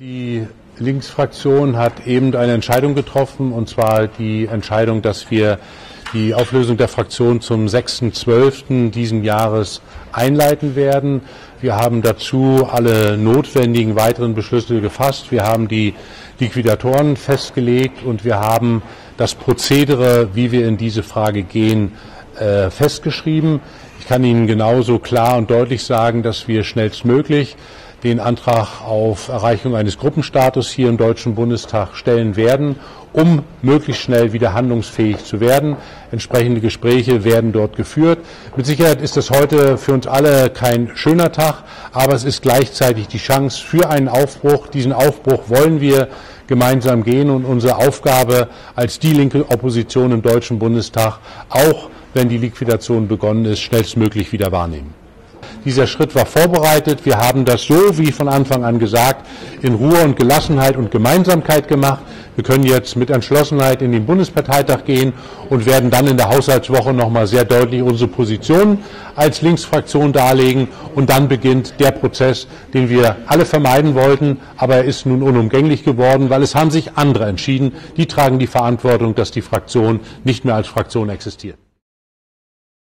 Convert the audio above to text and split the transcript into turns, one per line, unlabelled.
Die Linksfraktion hat eben eine Entscheidung getroffen, und zwar die Entscheidung, dass wir die Auflösung der Fraktion zum 6.12. diesen Jahres einleiten werden. Wir haben dazu alle notwendigen weiteren Beschlüsse gefasst. Wir haben die Liquidatoren festgelegt und wir haben das Prozedere, wie wir in diese Frage gehen, äh, festgeschrieben. Ich kann Ihnen genauso klar und deutlich sagen, dass wir schnellstmöglich den Antrag auf Erreichung eines Gruppenstatus hier im Deutschen Bundestag stellen werden, um möglichst schnell wieder handlungsfähig zu werden. Entsprechende Gespräche werden dort geführt. Mit Sicherheit ist das heute für uns alle kein schöner Tag, aber es ist gleichzeitig die Chance für einen Aufbruch. Diesen Aufbruch wollen wir gemeinsam gehen und unsere Aufgabe als die linke Opposition im Deutschen Bundestag, auch wenn die Liquidation begonnen ist, schnellstmöglich wieder wahrnehmen. Dieser Schritt war vorbereitet. Wir haben das so, wie von Anfang an gesagt, in Ruhe und Gelassenheit und Gemeinsamkeit gemacht. Wir können jetzt mit Entschlossenheit in den Bundesparteitag gehen und werden dann in der Haushaltswoche nochmal sehr deutlich unsere Position als Linksfraktion darlegen. Und dann beginnt der Prozess, den wir alle vermeiden wollten. Aber er ist nun unumgänglich geworden, weil es haben sich andere entschieden. Die tragen die Verantwortung, dass die Fraktion nicht mehr als Fraktion existiert.